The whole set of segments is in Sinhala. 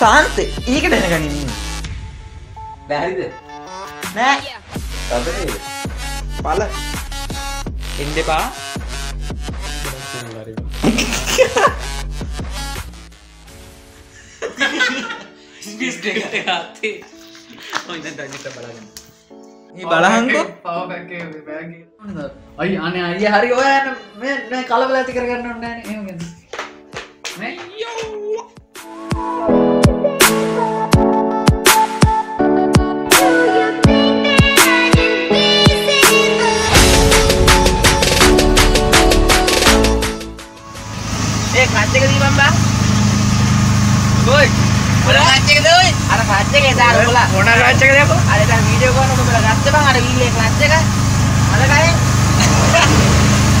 පස්සේ ඒකට දැනගනින් ඉන්නේ. බැරිද නෑ. පල. එන්න එපා ඒ බලහන්කෝ අයි අනේ අය හරි ඔය කලබල ඇති කරගන්න ඔන්න කච්ච එකද ඔයි? අර කච්ච එක එදා ඔයාලා මොන කච්ච එකද යකෝ? අර දැන් වීඩියෝ කරනකොට ඔයාලා ගත්ත බං අර වීල් එක කච්ච එක අර කයි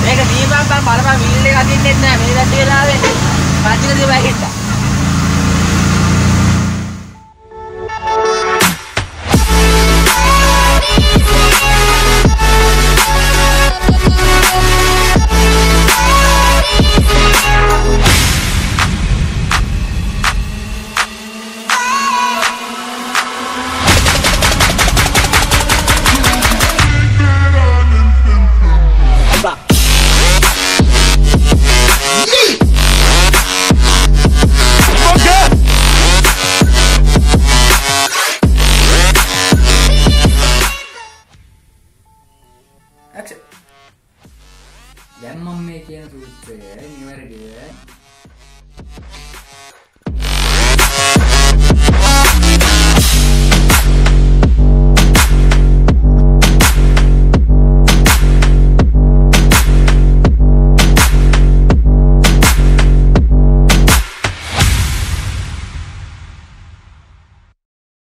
මේක දීපන් බං බලපන් වීල් එක අදින්නෙත් නෑ. මේ දැටි වෙලාවේ කච්ච එක දීපන් හිටා දැම්මම් මේ කියන සූත්‍රය නිවැරදිව